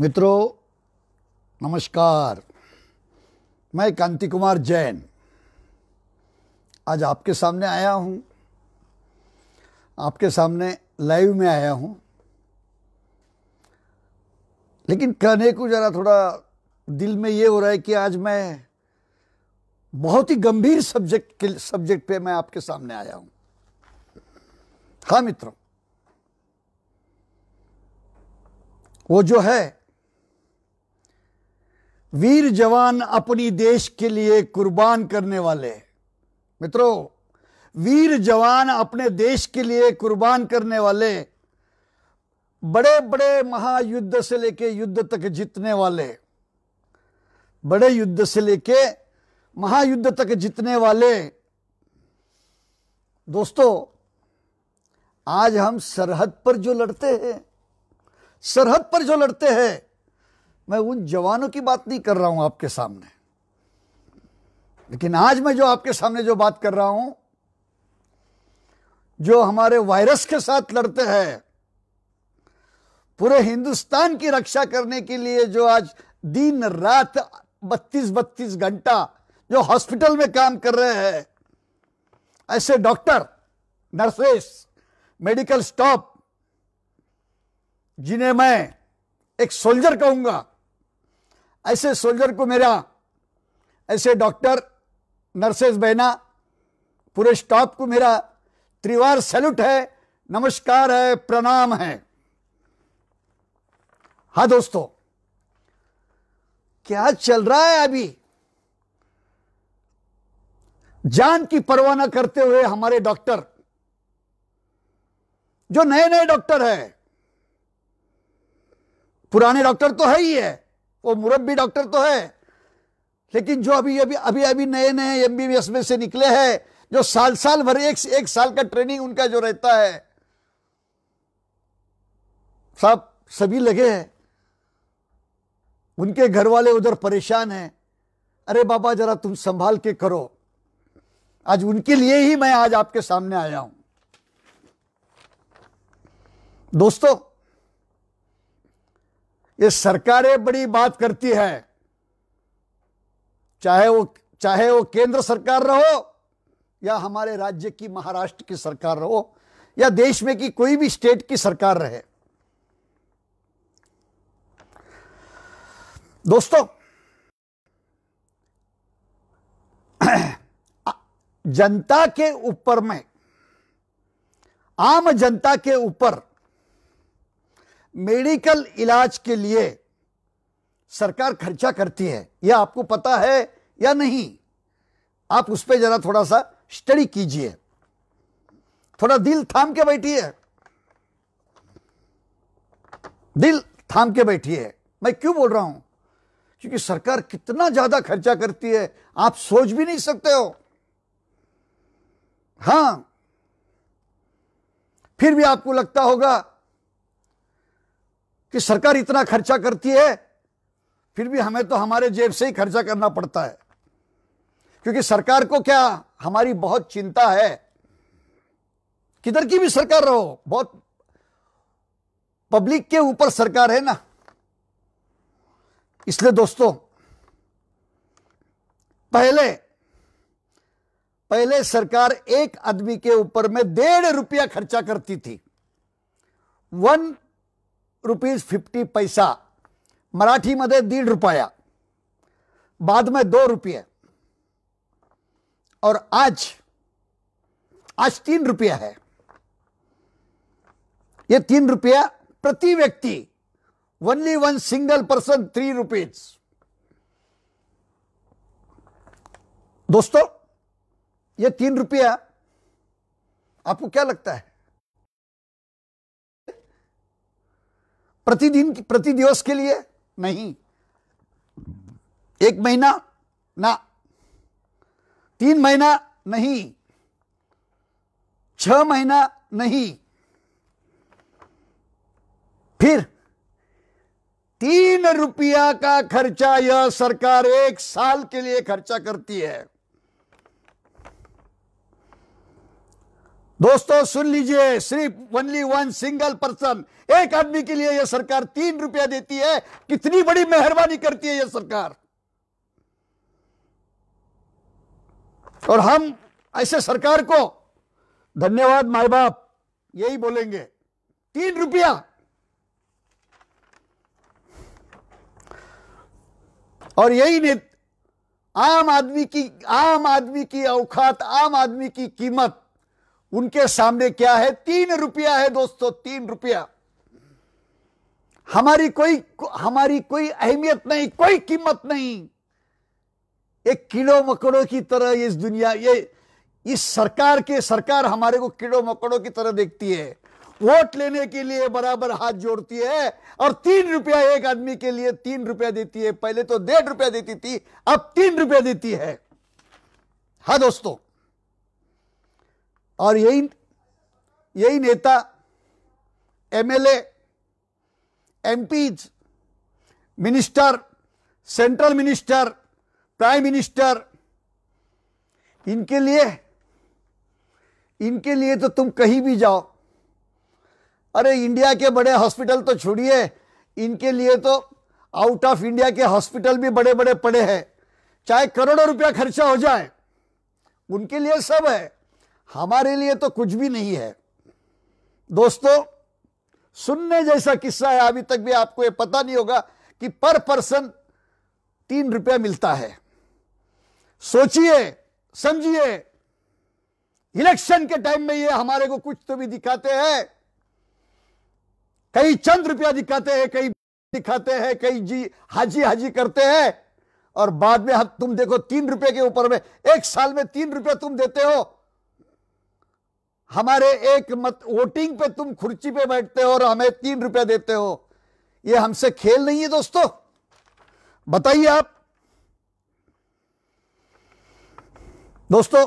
मित्रों, नमस्कार। मैं कांति कुमार जैन। आज आपके सामने आया हूँ। आपके सामने लाइव में आया हूँ। लेकिन कहने को जरा थोड़ा दिल में ये हो रहा है कि आज मैं बहुत ही गंभीर सब्जेक्ट के सब्जेक्ट पे मैं आपके सामने आया हूँ। हाँ मित्रों, वो जो है वीर जवान अपनी देश के लिए कुर्बान करने वाले। मित्रों, वीर जवान अपने देश के लिए कुर्बान करने वाले बड़े बड़े महायुद्ध से लेके युद्ध तक जीतने वाले, बड़े युद्ध से लेके महायुद्ध तक जीतने वाले। दोस्तों, आज हम सरहद पर जो लड़ते हैं, सरहद पर जो लड़ते हैं मैं उन जवानों की बात नहीं कर रहा हूँ आपके सामने। लेकिन आज मैं जो आपके सामने जो बात कर रहा हूँ, जो हमारे वायरस के साथ लड़ते हैं, पूरे हिंदुस्तान की रक्षा करने के लिए जो आज दिन रात बत्तीस बत्तीस घंटा जो हॉस्पिटल में काम कर रहे हैं, ऐसे डॉक्टर, नर्सेस, मेडिकल स्टाफ, जिन्हें मैं एक सोल्जर कहूँगा ऐसे सोल्जर को मेरा, ऐसे डॉक्टर नर्सेस बहना, पूरे स्टाफ को मेरा त्रिवार सैल्यूट है, नमस्कार है, प्रणाम है। हाँ दोस्तों, क्या चल रहा है अभी? जान की परवाह न करते हुए हमारे डॉक्टर जो नए नए डॉक्टर है, पुराने डॉक्टर तो है ही है। वो मुरब्बी डॉक्टर तो है। लेकिन जो अभी अभी अभी अभी नए नए एमबीबीएस में से निकले हैं, जो साल साल भर, एक एक साल का ट्रेनिंग उनका जो रहता है, सब, सभी लगे हैं। उनके घर वाले उधर परेशान हैं। अरे बाबा, जरा तुम संभाल के करो। आज उनके लिए ही मैं आज आपके सामने आया हूँ। दोस्तों ये सरकारें बड़ी बात करती है। चाहे वो चाहे वो केंद्र सरकार रहो, या हमारे राज्य की, महाराष्ट्र की सरकार रहो, या देश में की कोई भी स्टेट की सरकार रहे। दोस्तों, जनता के ऊपर में, आम जनता के ऊपर मेडिकल इलाज के लिए सरकार खर्चा करती है, यह आपको पता है या नहीं? आप उस पर जरा थोड़ा सा स्टडी कीजिए। थोड़ा दिल थाम के बैठिए। दिल थाम के बैठिए। मैं क्यों बोल रहा हूँ? क्योंकि सरकार कितना ज़्यादा खर्चा करती है, आप सोच भी नहीं सकते हो। हाँ। फिर भी आपको लगता होगा कि सरकार इतना खर्चा करती है, फिर भी हमें तो हमारे जेब से ही खर्चा करना पड़ता है। क्योंकि सरकार को क्या हमारी बहुत चिंता है? किधर की भी सरकार रहो, बहुत पब्लिक के ऊपर सरकार है ना। इसलिए दोस्तों, पहले पहले सरकार एक आदमी के ऊपर में डेढ़ रुपया खर्चा करती थी। वन रुपीज़ फिफ्टी पैसा मराठी मराठीमध्ये दीड रुपया बाद में दो रुपये. और आज आज तीन रुपया है. ये तीन रुपया प्रति व्यक्ति only one single person three rupees दोस्तों, ये तीन रुपया, आपको क्या लगता है? प्रतिदिन प्रति दिवस के लिए? नहीं। एक महीना? ना। तीन महीना? नहीं। छ महीना? नहीं। फिर? तीन रुपया का खर्चा यह सरकार एक साल के लिए खर्चा करती है। दोस्तों, सुन लीजिए, सिर्फ़ ओनली वन सिंगल पर्सन एक आदमी के लिए यह सरकार तीन रुपया देती है। कितनी बड़ी मेहरबानी करती है यह सरकार। और हम ऐसे सरकार को धन्यवाद माए बाप, यही बोलेंगे। तीन रुपया। और यही ने आम आदमी की, आम आदमी की औकात, आम आदमी की कीमत। उनके सामने क्या है? तीन रुपया है दोस्तों, तीन रुपया। हमारी कोई हमारी कोई अहमियत नहीं, कोई कीमत नहीं। एक कीड़ो मकड़ों की तरह इस दुनिया, ये, इस सरकार के, सरकार हमारे को कीड़ो मकड़ों की तरह देखती है। वोट लेने के लिए बराबर हाथ जोड़ती है और तीन रुपया एक आदमी के लिए तीन रुपया देती है। पहले तो डेढ़ रुपया देती थी, अब तीन रुपया देती है। हा दोस्तों और यही यही नेता MLA MPs minister, central minister, prime minister, इनके लिए इनके लिए तो तुम कहीं भी जाओ। अरे इंडिया के बड़े हॉस्पिटल तो छोड़िए, इनके लिए तो आउट ऑफ़ इंडिया के हॉस्पिटल भी बड़े बड़े पड़े हैं। चाहे करोड़ों रुपया खर्चा हो जाए, उनके लिए सब है। हमारे लिए तो कुछ भी नहीं है। दोस्तों, सुनने जैसा किस्सा है, अभी तक भी आपको ये पता नहीं होगा कि पर पर्सन तीन रुपया मिलता है। सोचिए, समझिए, इलेक्शन के टाइम में ये हमारे को कुछ तो भी दिखाते हैं। कई चंद रुपया दिखाते हैं, कई दिखाते हैं, कई जी, हाजी हाजी करते हैं। और बाद में हम, तुम देखो, तीन रुपए के ऊपर में, एक साल में तीन रुपया तुम देते हो। हमारे एक मत, वोटिंग पे तुम खुर्ची पे बैठते हो और हमें तीन रुपया देते हो। ये हमसे खेल नहीं है दोस्तों। बताइए आप। दोस्तों,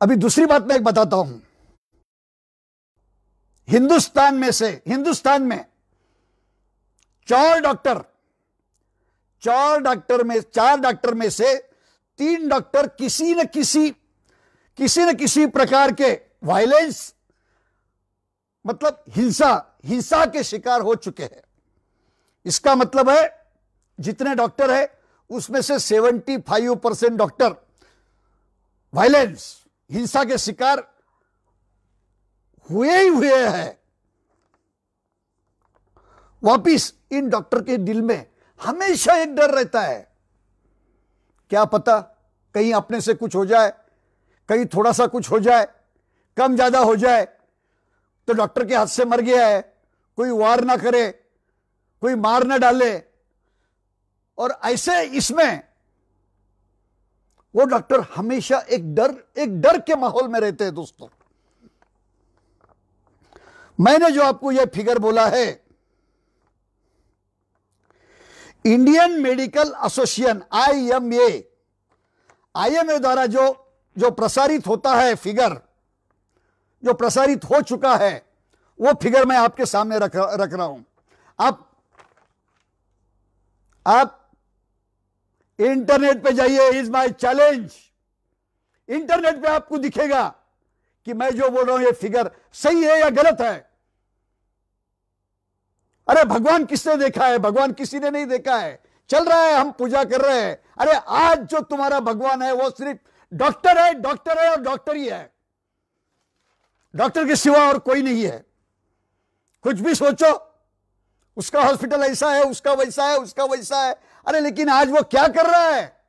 अभी दूसरी बात मैं एक बताता हूँ। हिंदुस्तान में से, हिंदुस्तान में चार डॉक्टर चार डॉक्टर में, चार डॉक्टर में से तीन डॉक्टर किसी न किसी किसी न किसी प्रकार के वायलेंस मतलब हिंसा हिंसा के शिकार हो चुके हैं। इसका मतलब है, जितने डॉक्टर है, उसमें से 75 परसेंट डॉक्टर वायलेंस हिंसा के शिकार हुए ही हुए हैं। वापिस इन डॉक्टर के दिल में हमेशा एक डर रहता है। क्या पता कहीं अपने से कुछ हो जाए कहीं थोड़ा सा कुछ हो जाए, कम ज़्यादा हो जाए तो डॉक्टर के हाथ से मर गया है, कोई वार ना करे, कोई मार ना डाले। और ऐसे इसमें वो डॉक्टर हमेशा एक डर एक डर के माहौल में रहते हैं दोस्तों। मैंने जो आपको यह फिगर बोला है, Indian medical association IMA IMA द्वारा जो जो प्रसारित होता है फिगर, जो प्रसारित हो चुका है, वो फिगर मैं आपके सामने रख रख रहा हूँ। आप आप इंटरनेट पे जाइए, इज़ माय चैलेंज। इंटरनेट पे आपको दिखेगा कि मैं जो बोल रहा हूँ, ये फिगर सही है या गलत है। अरे, भगवान किसने देखा है? भगवान किसी ने नहीं देखा है। चल रहा है, हम पूजा कर रहे हैं। अरे, आज जो तुम्हारा भगवान है, वो सिर्फ़ डॉक्टर है डॉक्टर है और डॉक्टर ही है। डॉक्टर के सिवा और कोई नहीं है। कुछ भी सोचो, उसका हॉस्पिटल ऐसा है, उसका वैसा है, उसका वैसा है। अरे लेकिन आज वो क्या कर रहा है?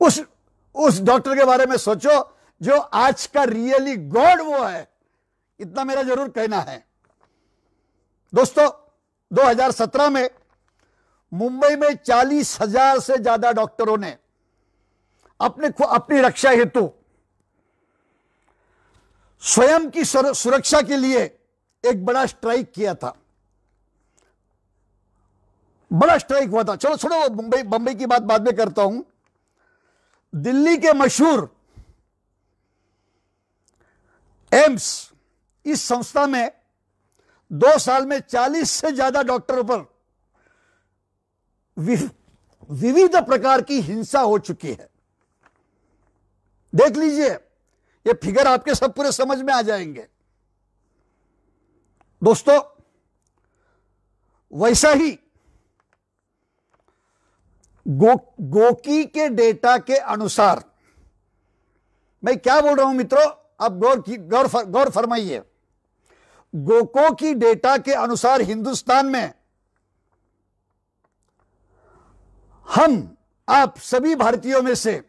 उस उस डॉक्टर के बारे में सोचो, जो आज का रियली गॉड वो है। इतना मेरा ज़रूर कहना है। दोस्तों 2017 में मुंबई में चालीस हज़ार से ज़्यादा डॉक्टरों ने अपने अपनी रक्षा हेतु। स्वयं की सुरक्षा के लिए एक बड़ा स्ट्राइक किया था। बड़ा स्ट्राइक हुआ था। चलो छोड़ो, मुंबई, बंबई की बात बाद में करता हूँ। दिल्ली के मशहूर एम्स इस संस्था में दो साल में 40 से ज़्यादा डॉक्टरों पर विविध प्रकार की हिंसा हो चुकी है। देख लीजिए, ये फिगर आपके सब पूरे समझ में आ जाएँगे। दोस्तों, वैसा ही गो, गोकी के डेटा के अनुसार, मैं क्या बोल रहा हूँ मित्रों, आप गौर की, गौर गौर फरमाइए। गोको की डेटा के अनुसार हिंदुस्तान में हम, आप सभी भारतीयों में से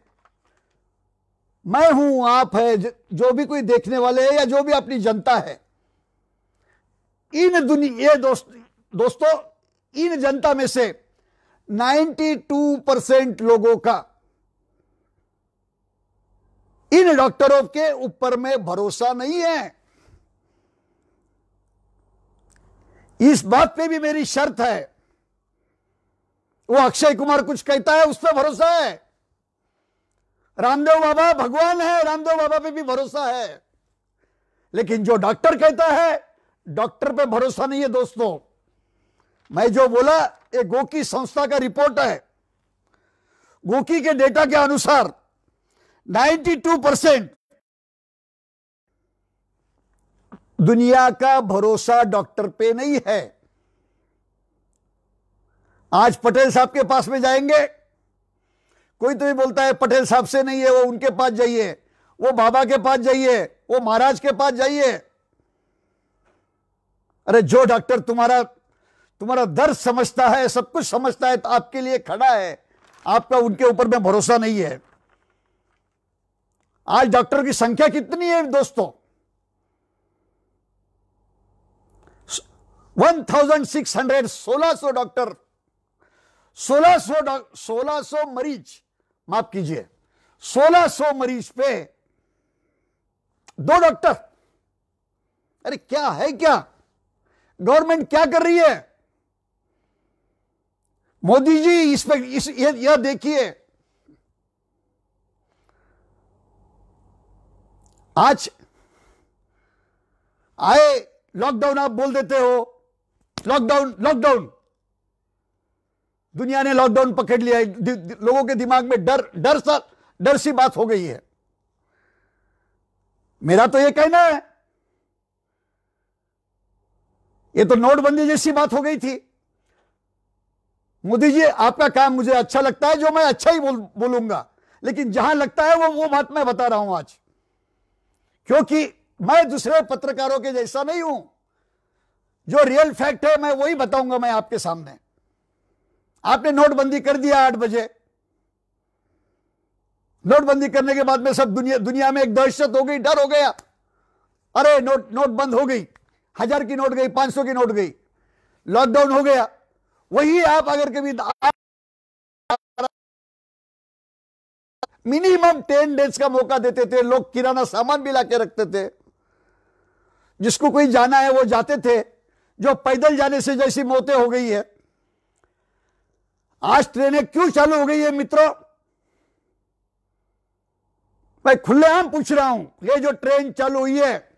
मैं हूँ, आप है, जो भी कोई देखने वाले है या जो भी अपनी जनता है। इन दुनिया दोस्त, दोस्तों, इन जनता में से 92 परसेंट लोगों का, इन डॉक्टरों के ऊपर में भरोसा नहीं है। इस बात पे भी मेरी शर्त है। वो अक्षय कुमार कुछ कहता है, उस पर भरोसा है। रामदेव बाबा भगवान है, रामदेव बाबा पे भी भरोसा है। लेकिन जो डॉक्टर कहता है, डॉक्टर पे भरोसा नहीं है दोस्तों। मैं जो बोला, ये गोकी संस्था का रिपोर्ट है। गोकी के डेटा के अनुसार 92 परसेंट दुनिया का भरोसा डॉक्टर पे नहीं है। आज पटेल साहब के पास में जाएँगे। कोई तो भी बोलता है, पटेल साहब से नहीं है, वो उनके पास जाइए, वो बाबा के पास जाइए, वो महाराज के पास जाइए। अरे जो डॉक्टर तुम्हारा तुम्हारा दर्द समझता है, सब कुछ समझता है तो आपके लिए खड़ा है। आपका उनके ऊपर में भरोसा नहीं है। आज डॉक्टर की संख्या कितनी है दोस्तों? वन थाउज़ेंड सिक्स हंड्रेड सोलह सौ डॉक्टर, सोलह सौ सोलह सौ मरीज़। माफ़ कीजिए, सोलह सौ मरीज़ पे दो डॉक्टर। अरे क्या है क्या? गवर्नमेंट क्या कर रही है? मोदी जी, इस पे, इस यह देखिए। आज आए, लॉकडाउन आप बोल देते हो। Lockdown lockdown. दुनिया ने लॉकडाउन पकड़ लिया है। लोगों के दिमाग में डर डर सा डर सी बात हो गई है। मेरा तो यह कहना है ये तो नोटबंदी जैसी बात हो गई थी। मोदी जी आपका काम मुझे अच्छा लगता है जो मैं अच्छा ही बोल, बोलूँगा। लेकिन जहाँ लगता है वो वो बात मैं बता रहा हूँ आज। क्योंकि मैं दूसरे पत्रकारों के जैसा नहीं हूँ। जो रियल फैक्ट है मैं वही बताऊँगा मैं आपके सामने। आपने नोटबंदी कर दिया आठ बजे। नोटबंदी करने के बाद में सब दुनिया दुनिया में एक दहशत हो गई, डर हो गया। अरे, नोट नोट बंद हो गई। हज़ार की नोट गई, पाँच सौ की नोट गई। लॉकडाउन हो गया। वही आप अगर कभी मिनिमम टेन डेज़ का मौका देते थे, लोग किराना सामान भी लाके रखते थे। जिसको कोई जाना है, वो जाते थे। जो पैदल जाने से जैसी मौतें हो गई है। आज ट्रेनें क्यों चालू हो गई है मित्रों? मैं खुलेआम पूछ रहा हूँ, ये जो ट्रेन चालू हुई है,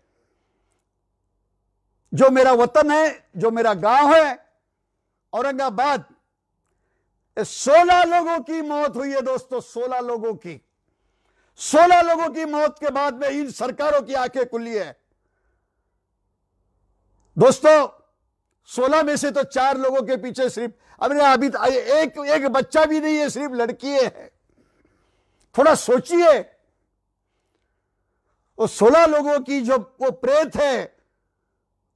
जो मेरा वतन है, जो मेरा गाँव है, औरंगाबाद सोलह लोगों की मौत हुई है दोस्तों, सोलह लोगों की। सोलह लोगों की मौत के बाद में इन सरकारों की आँखें खुली है। दोस्तों सोलह में से तो चार लोगों के पीछे सिर्फ़, अब अभी एक एक बच्चा भी नहीं है, सिर्फ़ लड़की है। थोड़ा सोचिए। वो सोलह लोगों की जो वो प्रेत है,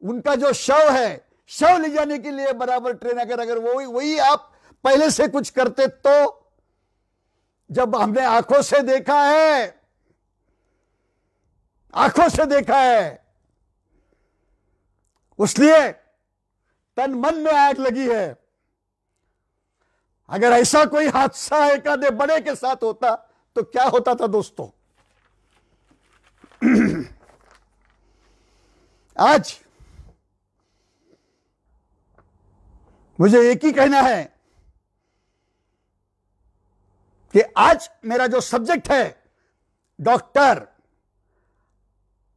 उनका जो शव है, शव ले जाने के लिए बराबर ट्रेन अगर अगर वो वही आप पहले से कुछ करते तो जब हमने आँखों से देखा है, आँखों से देखा है, उसलिए तन मन में आग लगी है। अगर ऐसा कोई हादसा एक आधे बड़े के साथ होता तो क्या होता था दोस्तों? आज मुझे एक ही कहना है कि आज मेरा जो सब्जेक्ट है, डॉक्टर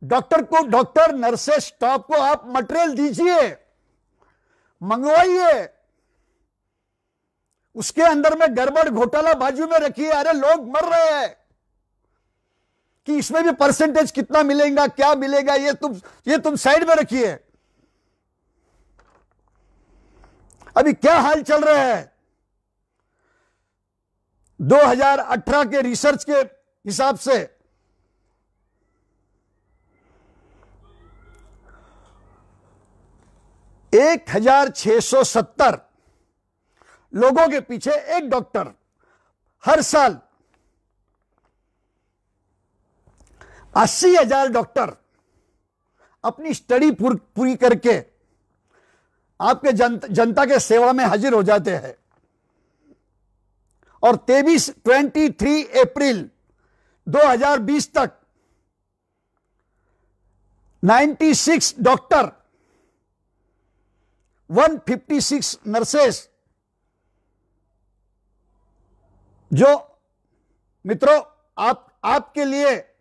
डॉक्टर को, डॉक्टर, नर्सेस, स्टाफ को आप मटेरियल दीजिए। मंगवाइए। उसके अंदर में गड़बड़ घोटाला बाजू में रखिए अरे लोग मर रहे हैं। कि इसमें भी परसेंटेज कितना मिलेगा, क्या मिलेगा, ये तुम ये तुम साइड में रखिए। अभी क्या हाल चल रहा है? 2018 के रिसर्च के हिसाब से एक हज़ार छह सौ सत्तर लोगों के पीछे एक डॉक्टर हर साल अस्सी हज़ार डॉक्टर अपनी स्टडी पूरी करके आपके जन, जनता के सेवा में हाजिर हो जाते हैं। और तेईस ट्वेंटी थ्री अप्रैल 2020 तक 96 डॉक्टर 156 नर्सेस जो, मित्रों, आप, आपके लिए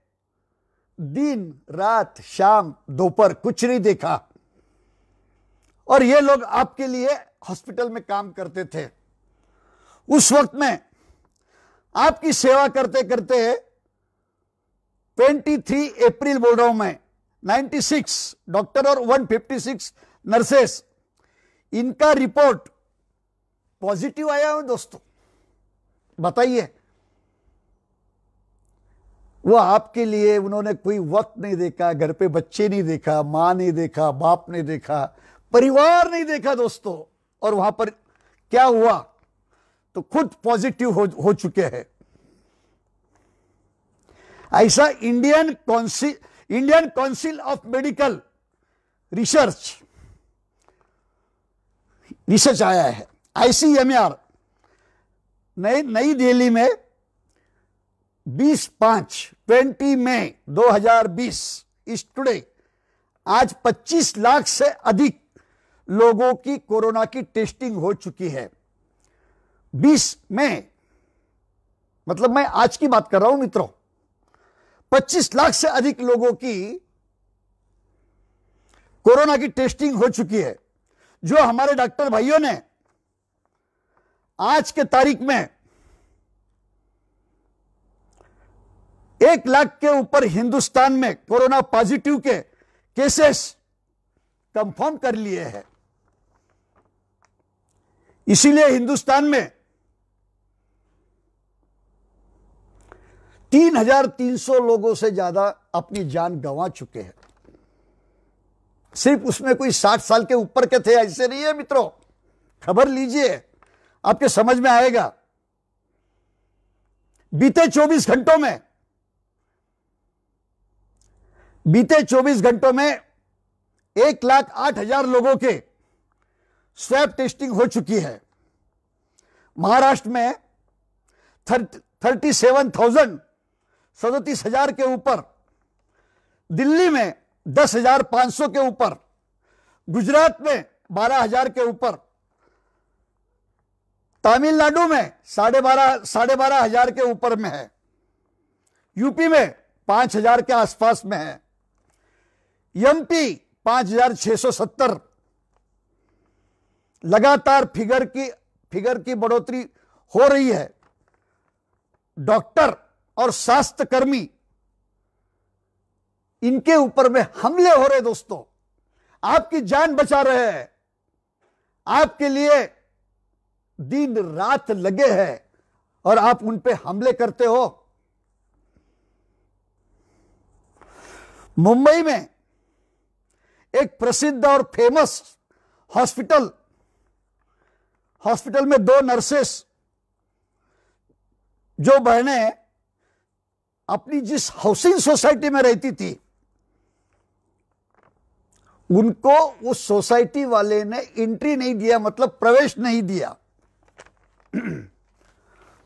दिन, रात, शाम, दोपहर कुछ नहीं देखा। और ये लोग आपके लिए हॉस्पिटल में काम करते थे। उस वक्त में आपकी सेवा करते करते 23 अप्रैल बोल रहा हूँ मैं 96 डॉक्टर और 156 नर्सेस इनका रिपोर्ट पॉजिटिव आया हो दोस्तों। बताइए। वो आपके लिए उन्होंने कोई वक्त नहीं देखा घर पे बच्चे नहीं देखा माँ नहीं देखा बाप नहीं देखा परिवार नहीं देखा दोस्तों। और वहाँ पर क्या हुआ? तो खुद पॉजिटिव हो, हो चुके हैं। ऐसा Indian council Indian council of medical research research आया है। आईसीएमआर नई नई दिल्ली में 20 पाँच 20 मई 2020 इस टुडे, आज 25 लाख से अधिक लोगों की कोरोना की टेस्टिंग हो चुकी है। 20 मई मतलब मैं आज की बात कर रहा हूँ मित्रों 25 लाख से अधिक लोगों की कोरोना की टेस्टिंग हो चुकी है। जो हमारे डॉक्टर भाइयों ने आज के तारीख में एक लाख के ऊपर हिंदुस्तान में कोरोना पॉजिटिव के केसेस कंफर्म कर लिए हैं। इसीलिए हिंदुस्तान में तीन हज़ार तीन सौ लोगों से ज़्यादा अपनी जान गंवा चुके हैं। सिर्फ़ उसमें कोई साठ साल के ऊपर के थे, ऐसे नहीं है मित्रों। खबर लीजिए, आपके समझ में आएगा। बीते 24 घंटों में, बीते 24 घंटों में एक लाख आठ हज़ार लोगों के स्वैब टेस्टिंग हो चुकी है। महाराष्ट्र में थर्टी सेवन थाउज़ेंड सदतीस हज़ार के ऊपर, दिल्ली में दस हज़ार पाँच सौ के ऊपर, गुजरात में बारह हज़ार के ऊपर, तमिलनाडु में साढ़े बारह साढ़े बारह हज़ार के ऊपर में है, यूपी में पाँच हज़ार के आसपास में है एमपी पाँच हज़ार छह सौ सत्तर, लगातार फिगर की फिगर की बढ़ोतरी हो रही है। डॉक्टर और स्वास्थ्य कर्मी इनके ऊपर में हमले हो रहे दोस्तों। आपकी जान बचा रहे हैं। आपके लिए दिन रात लगे हैं और आप उन पे हमले करते हो। मुंबई में एक प्रसिद्ध और फ़ेमस हॉस्पिटल हॉस्पिटल में दो नर्सेस, जो बहनें अपनी जिस हाउसिंग सोसाइटी में रहती थी उनको उस सोसाइटी वाले ने एंट्री नहीं दिया मतलब प्रवेश नहीं दिया।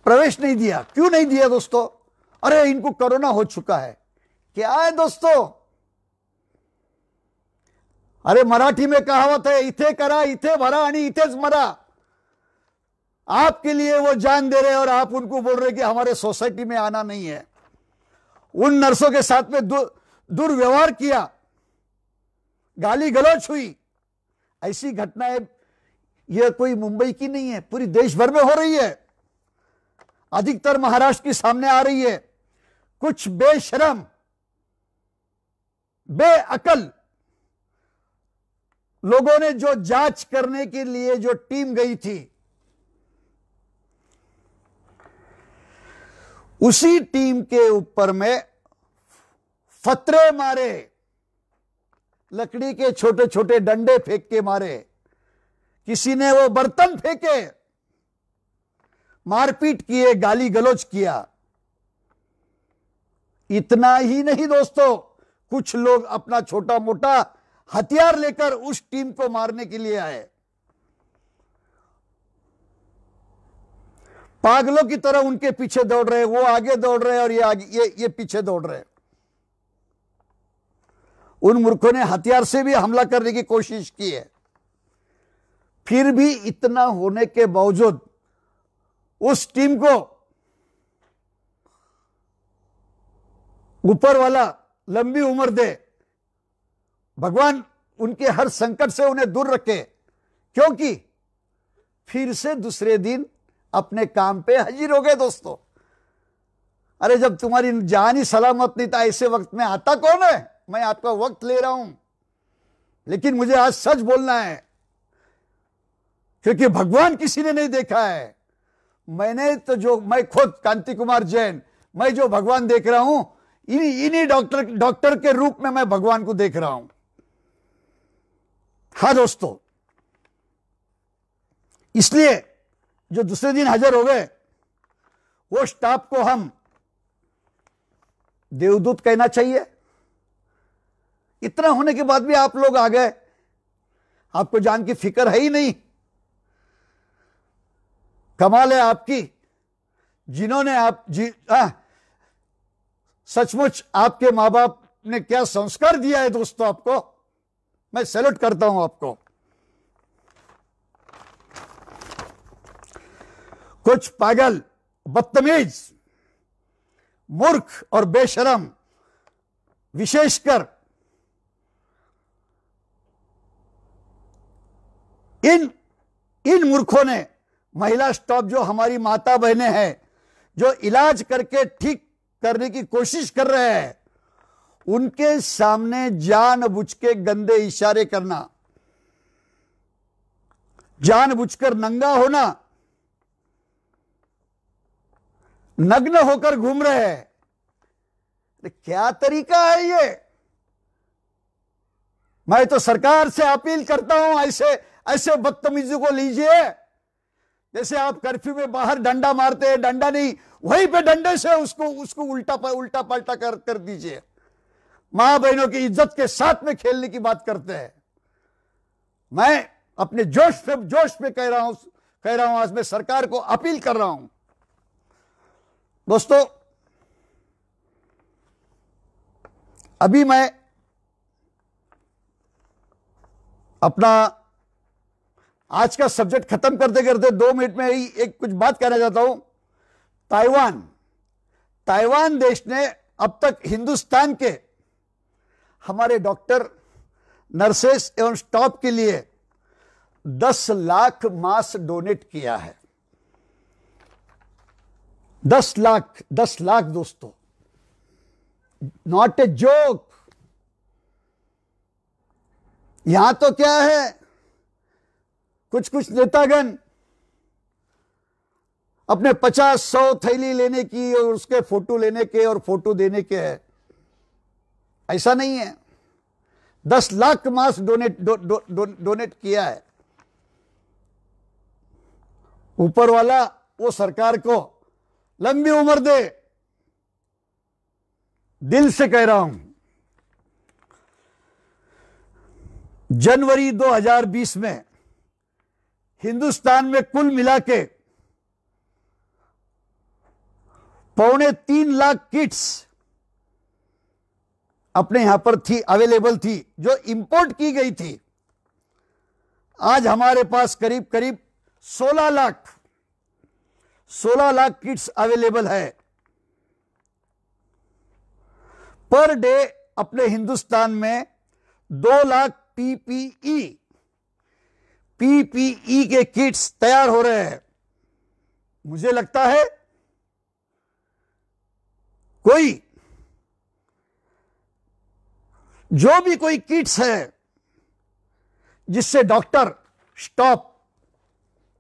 प्रवेश नहीं दिया। क्यों नहीं दिया दोस्तों? अरे, इनको कोरोना हो चुका है। क्या है दोस्तों? अरे, मराठी में कहावत है, इथे करा, इथे भरा इथेच मरा। आपके लिए वो जान दे रहे और आप उनको बोल रहे कि हमारे सोसाइटी में आना नहीं है। उन नर्सों के साथ में दुर्व्यवहार किया। गाली गलौच हुई। ऐसी घटनाएँ यह कोई मुंबई की नहीं है, पूरी देश भर में हो रही है। अधिकतर महाराष्ट्र की सामने आ रही है। कुछ बेशरम, बेअकल लोगों ने जो जाँच करने के लिए जो टीम गई थी, उसी टीम के ऊपर में फतरे मारे। लकड़ी के छोटे छोटे डंडे फेंक के मारे। किसी ने वो बर्तन फेंके। मारपीट किए, गाली गलोच किया। इतना ही नहीं दोस्तों, कुछ लोग अपना छोटा मोटा हथियार लेकर उस टीम को मारने के लिए आए। पागलों की तरह उनके पीछे दौड़ रहे, वो आगे दौड़ रहे और ये आगे, ये ये पीछे दौड़ रहे। उन मूर्खों ने हथियार से भी हमला करने की कोशिश की है। फिर भी इतना होने के बावजूद उस टीम को ऊपर वाला लंबी उम्र दे। भगवान उनके हर संकट से उन्हें दूर रखे, क्योंकि फिर से दूसरे दिन अपने काम पे हाजिर हो गए दोस्तों। अरे जब तुम्हारी जान ही सलामत नहीं था, ऐसे वक्त में आता कौन है? मैं आपका वक्त ले रहा हूँ। लेकिन मुझे आज सच बोलना है, क्योंकि भगवान किसी ने नहीं देखा है। मैंने तो जो, मैं खुद कांति कुमार जैन, मैं जो भगवान देख रहा हूँ, इन्हीं डॉक्टर डॉक्टर के रूप में मैं भगवान को देख रहा हूँ। हाँ दोस्तों, इसलिए जो दूसरे दिन हाजिर हो गए, वो स्टाफ को हम देवदूत कहना चाहिए। इतना होने के बाद भी आप लोग आ गए। आपको जान की फ़िक्र है ही नहीं। कमाल है आपकी। जिन्होंने आप, जी सचमुच आपके माँ बाप ने क्या संस्कार दिया है दोस्तों आपको? मैं सैल्यूट करता हूँ आपको। कुछ पागल, बदतमीज, मूर्ख और बेशरम, विशेषकर इन इन मूर्खों ने, महिला स्टॉप जो हमारी माता बहनें हैं, जो इलाज करके ठीक करने की कोशिश कर रहे हैं, उनके सामने जानबूझ के गंदे इशारे करना, जानबूझकर नंगा होना, नग्न होकर घूम रहे हैं। क्या तरीका है ये? मैं तो सरकार से अपील करता हूँ, ऐसे ऐसे बदतमीजी को लीजिए। जैसे आप कर्फ्यू में बाहर डंडा मारते हैं, डंडा नहीं, वहीं पे डंडे से उसको उसको उल्टा उल्टा पलटा कर कर दीजिए। माँ बहनों की इज़्ज़त के साथ में खेलने की बात करते हैं। मैं अपने जोश पे जोश पे कह रहा हूँ, कह रहा हूँ, आज मैं सरकार को अपील कर रहा हूँ। दोस्तों, अभी मैं अपना आज का सब्जेक्ट खत्म करते करते दो मिनट में ही एक कुछ बात कहना चाहता हूँ। ताइवान। ताइवान देश ने अब तक हिंदुस्तान के हमारे डॉक्टर, नर्सेस एवं स्टाफ के लिए 10 लाख मास डोनेट किया है। 10 लाख 10 लाख दोस्तों। नॉट ए जोक यहाँ तो क्या है? कुछ कुछ नेतागण अपने पचास सौ थैली लेने की और उसके फ़ोटो लेने के और फ़ोटो देने के है। ऐसा नहीं है। दस lakh mask donate dough, dough, dough, donate किया है। ऊपर वाला वो सरकार को लंबी उम्र दे। दिल से कह रहा हूँ। जनवरी 2020 में हिंदुस्तान में कुल मिला के पौने तीन लाख किट्स अपने यहाँ पर थी अवेलेबल थी, जो इंपोर्ट की गई थी। आज हमारे पास करीब करीब 16 लाख 16 लाख किट्स अवेलेबल है। पर डे अपने हिंदुस्तान में दो लाख पीपीई पीपीई के किट्स तैयार हो रहे हैं। मुझे लगता है कोई, जो भी कोई किट्स है, जिससे डॉक्टर स्टॉप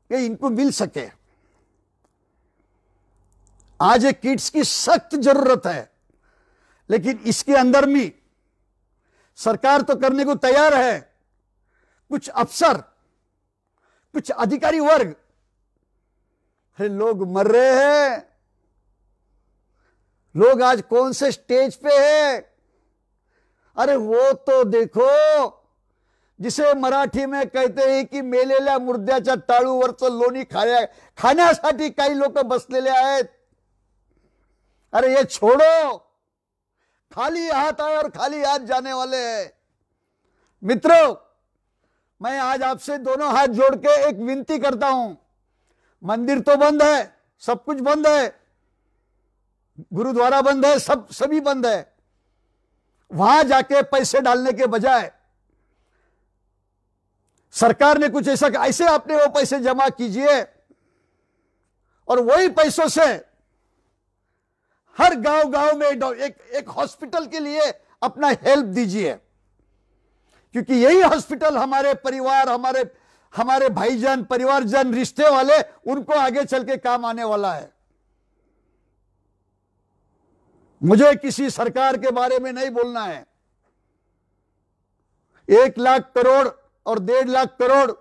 ये इनको मिल सके। आज एक किट्स की सख्त ज़रूरत है, लेकिन इसके अंदर भी सरकार तो करने को तैयार है। कुछ अफसर कुछ अधिकारी वर्ग। अरे लोग मर रहे हैं। लोग आज कौन से स्टेज पे है? अरे वो तो देखो, जिसे मराठी में कहते हैं की मेलेल्या मुर्द्याच्या टाळूवरचं लोणी खाण्या खाण्यासाठी काही लोक बसलेले आहेत। अरे ये छोड़ो, खाली हाथ और खाली हाथ जाने वाले हैं। मित्रों मैं आज आपसे दोनों हाथ जोड़ के एक विनती करता हूँ। मंदिर तो बंद है, सब कुछ बंद है, गुरुद्वारा बंद है, सब, सभी बंद है। वहाँ जाके पैसे डालने के बजाय सरकार ने कुछ ऐसा, ऐसे आपने वो पैसे जमा कीजिए और वही पैसों से हर गाँव गाँव में एक एक हॉस्पिटल के लिए अपना हेल्प दीजिए। क्योंकि यही हॉस्पिटल हमारे परिवार, हमारे हमारे भाईजन, परिवारजन, रिश्ते वाले, उनको आगे चल के काम आने वाला है। मुझे किसी सरकार के बारे में नहीं बोलना है। एक लाख करोड़ और डेढ़ लाख करोड़,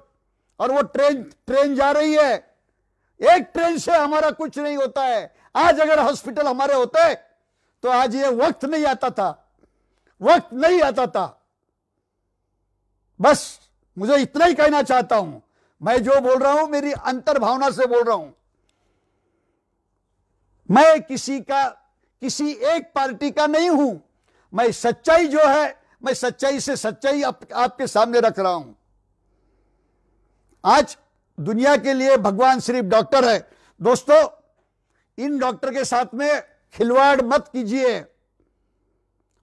और वो ट्रेन ट्रेन जा रही है। एक ट्रेन से हमारा कुछ नहीं होता है। आज अगर हॉस्पिटल हमारे होते तो आज ये वक्त नहीं आता था। वक्त नहीं आता था। बस मुझे इतना ही कहना चाहता हूँ। मैं जो बोल रहा हूँ मेरी अंतर भावना से बोल रहा हूँ। मैं किसी का किसी एक पार्टी का नहीं हूँ। मैं सच्चाई जो है मैं सच्चाई से सच्चाई आप, आपके सामने रख रहा हूँ। आज दुनिया के लिए भगवान सिर्फ़ डॉक्टर है। दोस्तों इन डॉक्टर के साथ में खिलवाड़ मत कीजिए।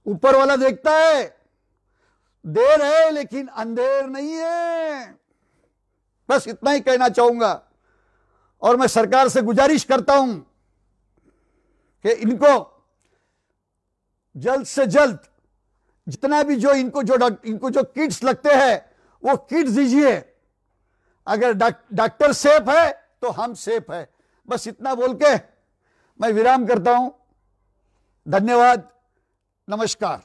ऊपर वाला देखता है देर है, लेकिन अंधेर नहीं है। बस इतना ही कहना चाहूँगा, और मैं सरकार से गुजारिश करता हूँ कि इनको जल्द से जल्द, जितना भी जो इनको जो इनको जो किट्स लगते हैं, वो किट्स दीजिए। अगर डॉक्टर सेफ़ है तो हम सेफ़ है। बस इतना बोल के मैं विराम करता हूँ। धन्यवाद। नमस्कार।